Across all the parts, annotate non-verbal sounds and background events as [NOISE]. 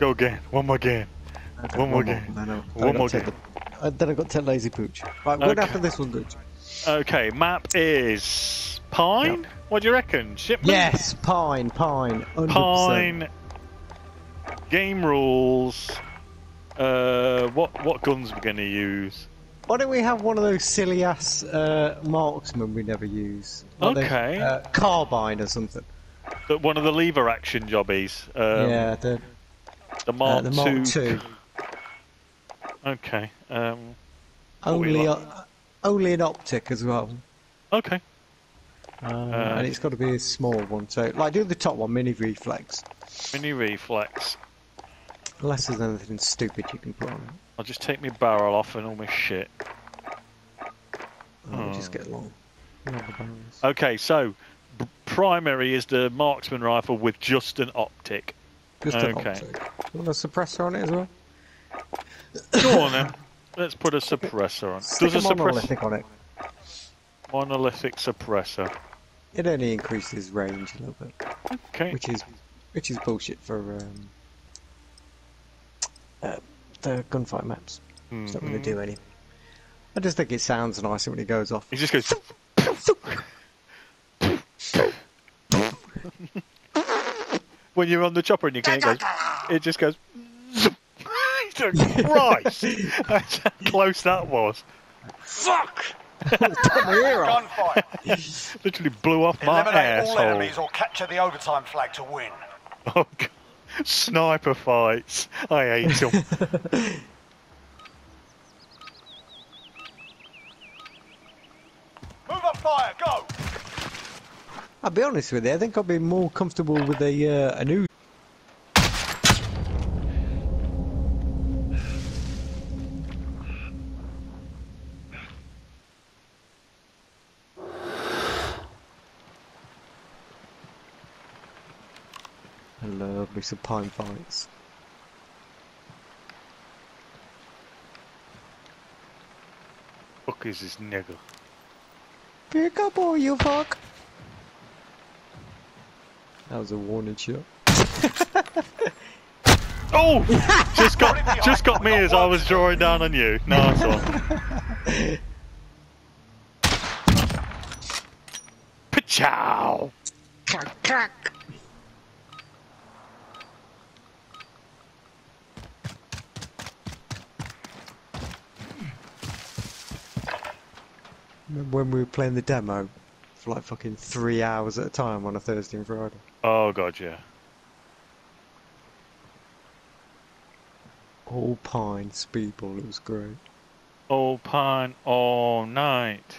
Go again. One more game. One more game. One more game. The, uh, then I got ten lazy pooch. Right, Okay. after this one, good. Okay, map is Pine. What do you reckon? Shipment. Yes, pine, pine, 100%. Pine. Game rules. Uh, what what guns we're gonna use? Why don't we have one of those silly ass uh, marksmen we never use? Like those, Okay. uh, carbine or something. The, one of the lever action jobbies. Um, yeah, the, The uh, Mark the Mark II. Two. Okay. Um. Only, like. uh, only an optic as well. Okay. Uh, Uh, and it's got to be a small one. So, like, do the top one, mini reflex. Mini reflex. Unless there's anything stupid you can put on it. I'll just take my barrel off and all my shit. Oh, we'll just Oh. get along. Okay, so b- primary is the marksman rifle with just an optic. Just an okay. optic. Want a suppressor on it as well? Go on then. Let's put a suppressor on. Stick Does a a suppressor monolithic on it. monolithic suppressor? It only increases range a little bit, Okay. which is which is bullshit for um, uh, the gunfight maps. It's not going to do anything. I just think it sounds nicer when it goes off. He just goes. [LAUGHS] [LAUGHS] [LAUGHS] when you're on the chopper and you can, it goes. It just goes. [LAUGHS] Christ! [LAUGHS] That's how close that was. Fuck! Cut my ear. Gunfight. [LAUGHS] Literally blew off my Eliminate all enemies asshole. or capture the overtime flag to win. Oh, God. Sniper fights. I hate them. Move up fire, go! I'll be honest with you. I think I'd be more comfortable with a uh, a new. I love me some pine fights. Fuck is this nigger? Pick up all you fuck. That was a warning shot. [LAUGHS] Oh! just got just got me as I was drawing down on you. Nice one. Pachow! Crack, crack. Remember when we were playing the demo for like fucking three hours at a time on a Thursday and Friday? Oh god, yeah. All pine speedball, it was great. All pine all night.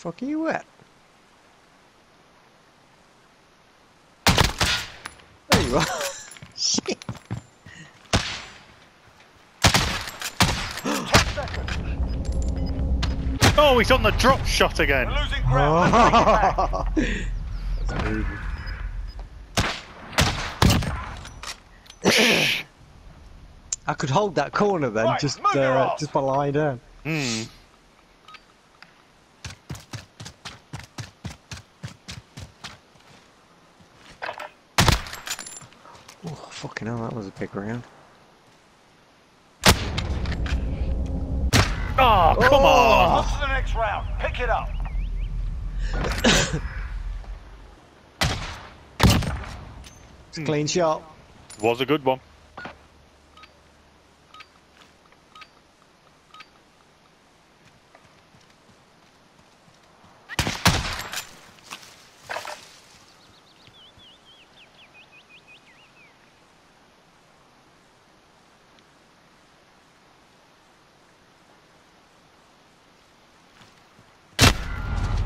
Fuck are you at? There you are. [LAUGHS] Shit. Oh, he's on the drop shot We're again. losing ground. Let's take. That's moving. I could hold that corner then, Right, just uh, just by lying down. Hmm. Oh, fucking hell, that was a big round. Oh, come oh. on! On to the next round. Pick it up. It's a clean shot. Was a good one.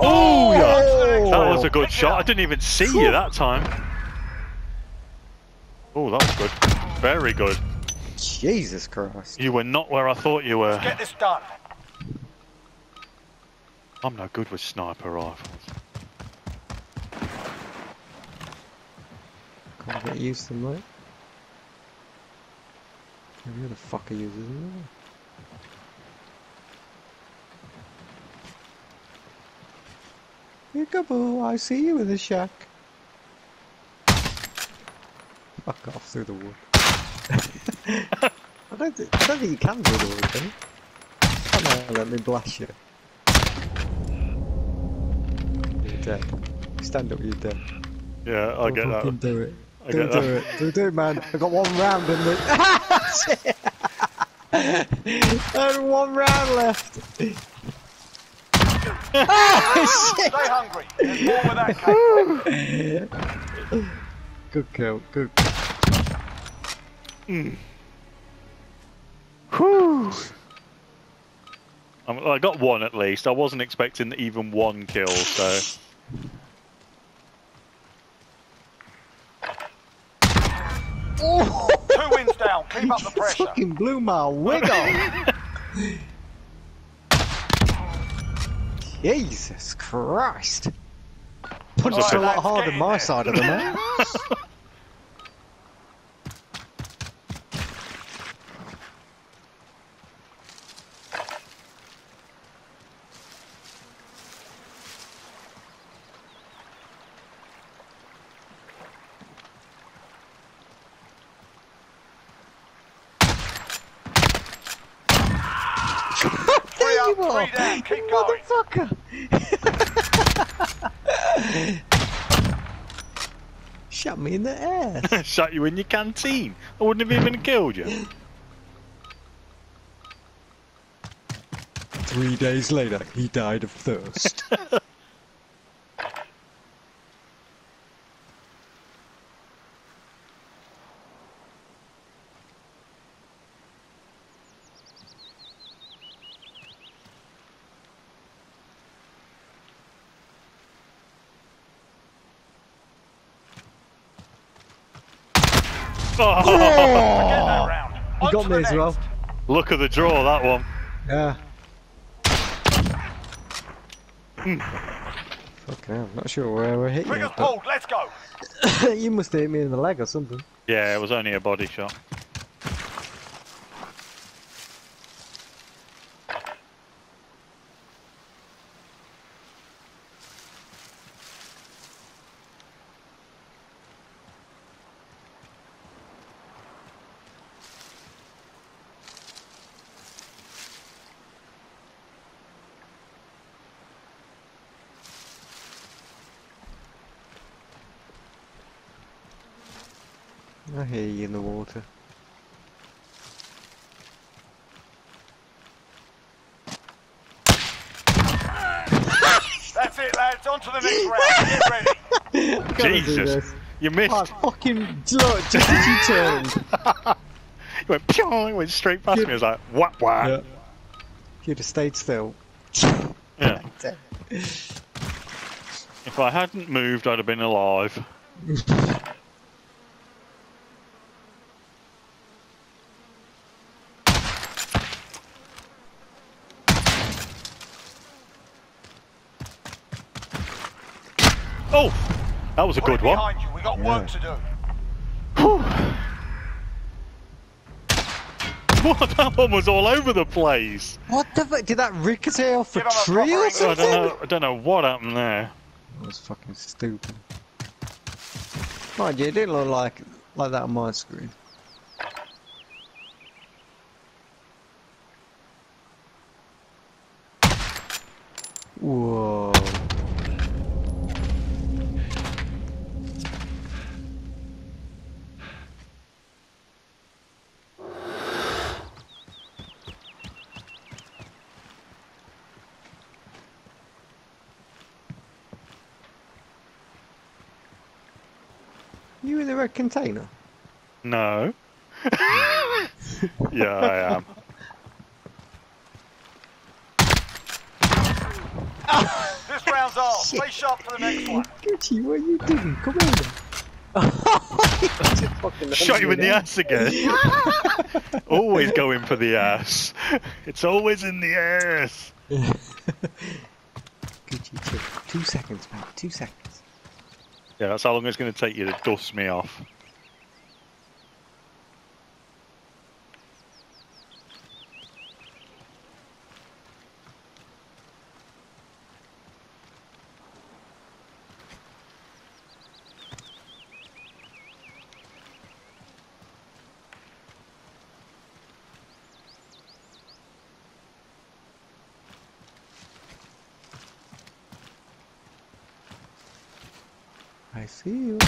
Oh, yeah. That was a good shot. I didn't even see you that time. Oh, that was good. Very good. Jesus Christ. You were not where I thought you were. Get this done. I'm no good with sniper rifles. Can't get used to them, mate. Every other fucker uses them. Peekaboo, I see you in the shack. Fuck off through the wood. [LAUGHS] I don't, thi- I don't think you can do the wood, can you? Come on, let me blast you. You're dead. Stand up, you're dead. Yeah, I Don't get fucking that. do it. I Don't get do that. it. Don't do it, man. I got one round in the. Shit. [LAUGHS] I had one round left. Shit. Stay hungry. There's more where that came from. Good kill. Good. Hmm. Whew. I'm- I got one at least. I wasn't expecting even one kill, so. Two wins down. Keep up the you pressure. fucking blew my wig off. [LAUGHS] Jesus Christ. Punched Alright, a lot harder get than my side of the man. [LAUGHS] Three up, you are. three down. Keep going. Motherfucker! [LAUGHS] Shot me in the ass. [LAUGHS] Shot you in your canteen. I wouldn't have even killed you. Three days later, he died of thirst. [LAUGHS] Oh, Get that round. You got me as well. look at the draw, that one. Hmm. Yeah. Fucking hell, I'm not sure where we're hitting Triggers it, but pulled. Let's go. [LAUGHS] you must have hit me in the leg or something. Yeah, it was only a body shot. I hear you in the water. That's it, lads. On to the next round. Get ready. [LAUGHS] Jesus, you missed. I fucking look just as you turned. [LAUGHS] You went, pew, it went straight past me. I was like, whap whap. yeah. You'd have stayed still. Yeah. [LAUGHS] If I hadn't moved, I'd have been alive. Oh, that was a Put good one. behind you. We got work to do. [LAUGHS] What? That one was all over the place. What the fuck? Did that ricochet off a Give a tree or proper I something? don't know. I don't know what happened there. That was fucking stupid. Mind you, it didn't look like like that on my screen. Whoa. You in the red container? No. [LAUGHS] yeah, I am. This round's ours. Stay sharp for the next one. Gucci, what are you doing? Come on. [LAUGHS] Just Shot you in the ass again. [LAUGHS] always going for the ass. It's always in the ass. Gucci, chill. Two seconds, mate. Two seconds. Yeah, that's how long it's going to take you to dust me off. I see you.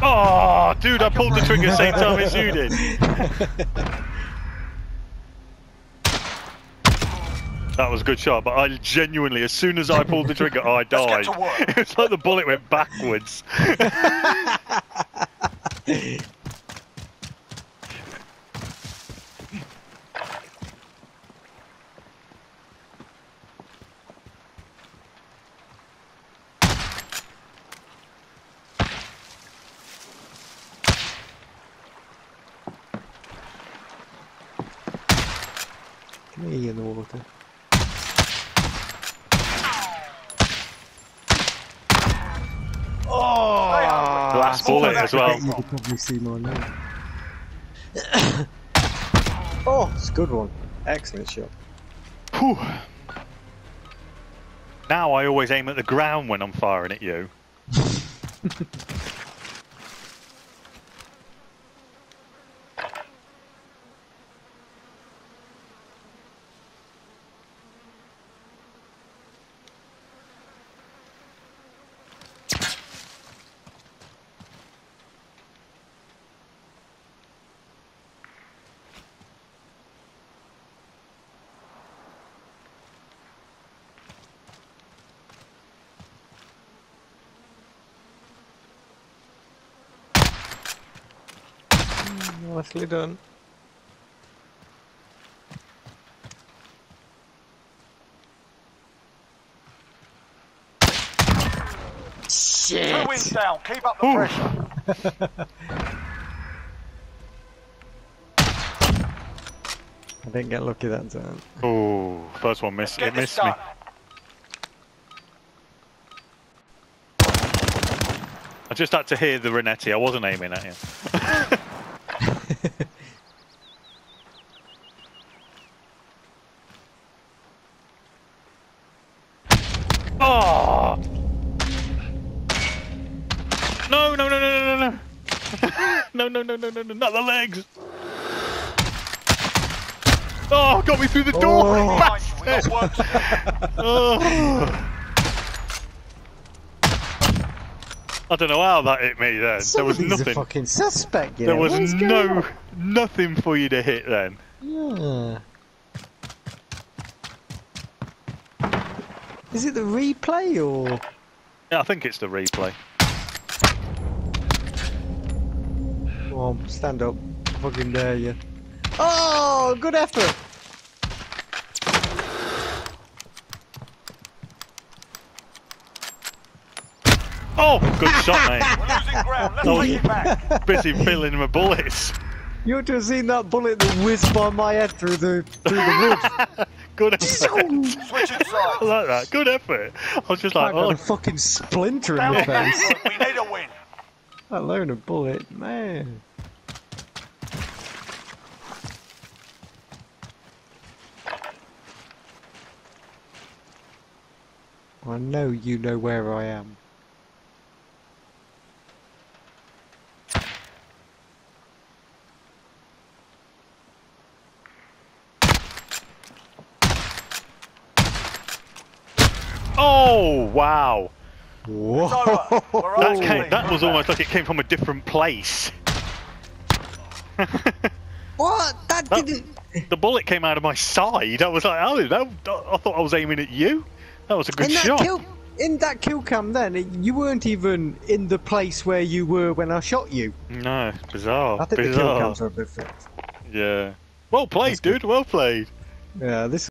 Oh, dude, I pulled the trigger the same time as you did. [LAUGHS] That was a good shot, but I genuinely, as soon as I pulled the trigger, I died. to work. [LAUGHS] It was like the bullet went backwards. [LAUGHS] Me in the water. Oh! Last bullet as well. You could probably see my name. oh, it's a good one. Excellent shot. Whew. Now I always aim at the ground when I'm firing at you. [LAUGHS] Nicely done. Shit. Two wins down. Keep up the Ooh. pressure. [LAUGHS] I didn't get lucky that time. Oh, first one missed. It this missed me. I just had to hear the Renetti. I wasn't aiming at you. oh! No, no, no, no, no, no, no. No, no, no, no, no, no, not the legs. Oh, got me through the door. Oh. [LAUGHS] Behind you. We got bastard. work to do. Oh. I don't know how that hit me then. there was Somebody's a nothing. fucking suspect, you There know. was no on? nothing for you to hit then. Yeah. Is it the replay or? Yeah, I think it's the replay. On, stand up. Fucking dare you. Oh, good effort. Oh, good shot, [LAUGHS] mate. We're losing ground. Let's Oh, take it back. [LAUGHS] Busy filling my bullets. You ought to have seen that bullet that whizzed by my head through the through the [LAUGHS] Good effort. wood. Switching I sides. like that. Good effort. I was just I like, got oh, a fucking splinter in Down the the face. We need a win. That alone a bullet, man. I know you know where I am. oh, wow. Whoa! It's over. [LAUGHS] We're That, came, that was almost like it came from a different place. [LAUGHS] What? That That- didn't. the bullet came out of my side. I was like, oh, that, I thought I was aiming at you. That was a good in that shot. kill, in that kill cam, then it- you weren't even in the place where you were when I shot you. No, bizarre. I think the kill bizarre. cams are a bit fixed. Yeah. Well played, That's good. dude. Well played. Yeah, this